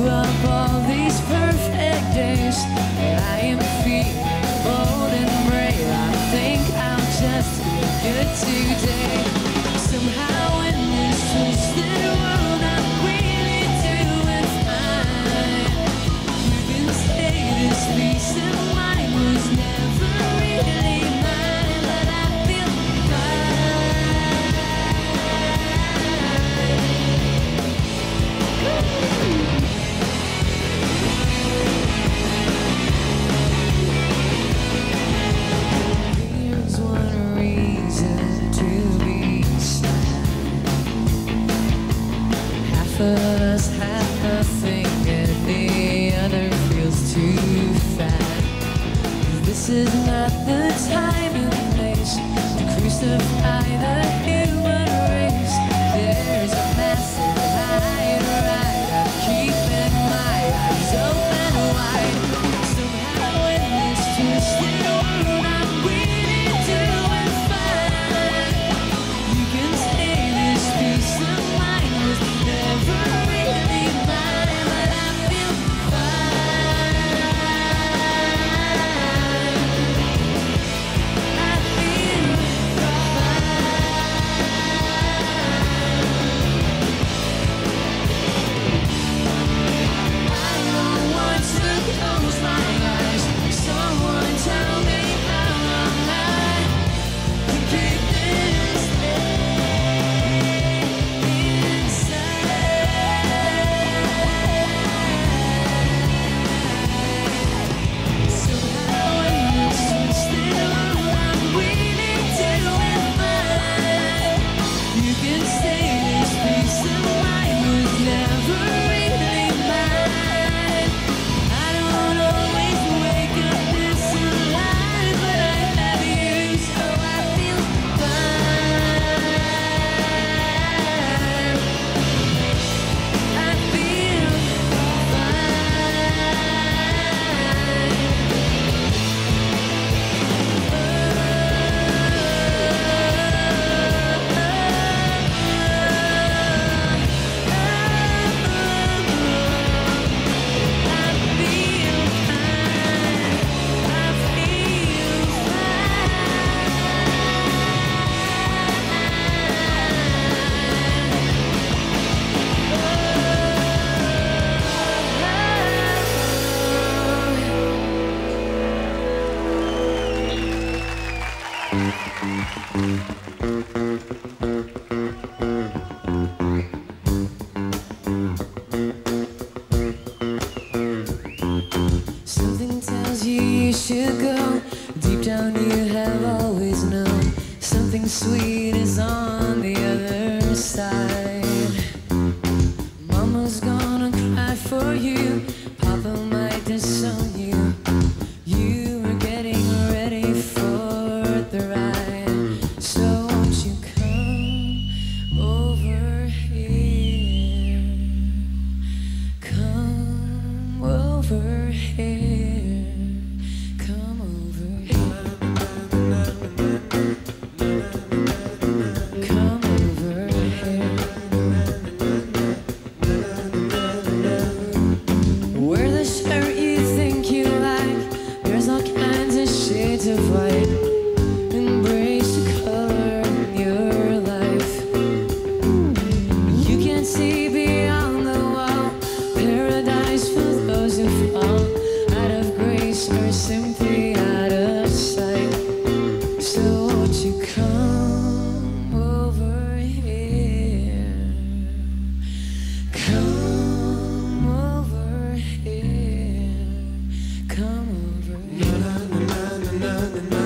up all these perfect days. down you have always known something sweet? na na na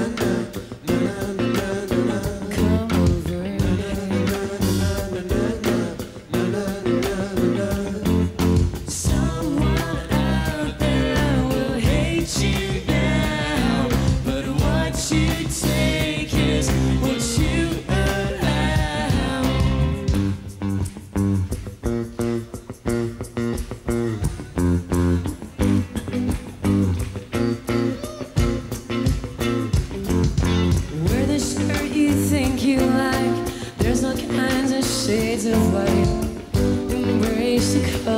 of light, embrace the color.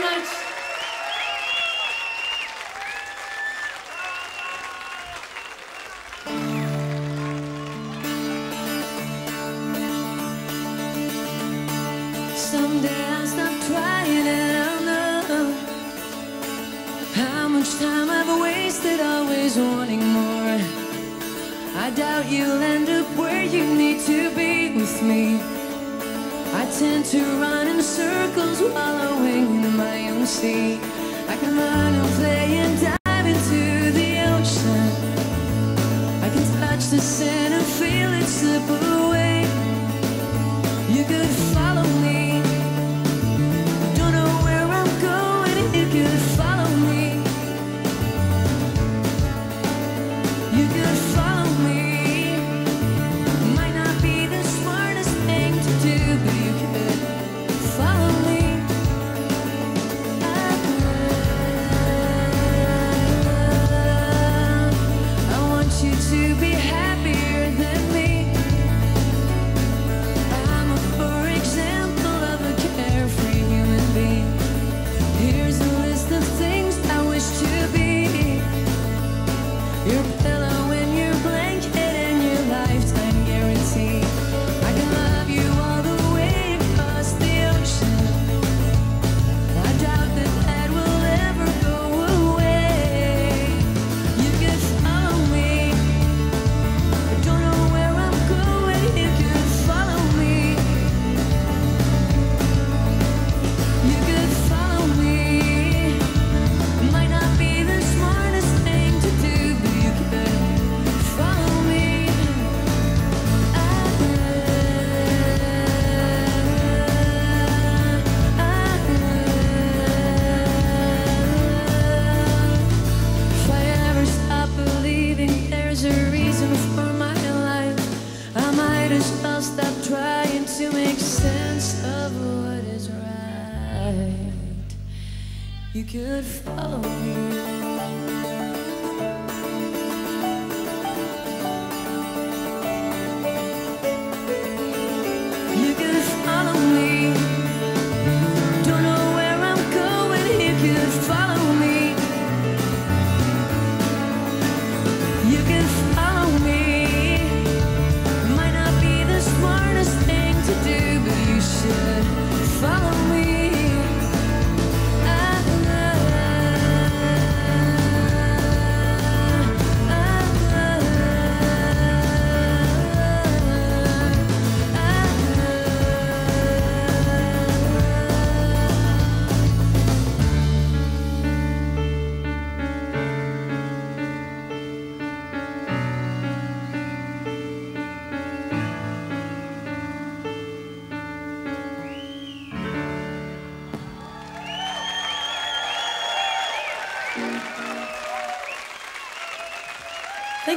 much. Someday I'll stop trying and I'll know How much time I've wasted always wanting more I doubt you'll end up where you need to be with me tend to run in circles, wallowing in my own sea. I can run and play and dive into the ocean. I can touch the sand. stop trying to make sense of what is right. You could follow me.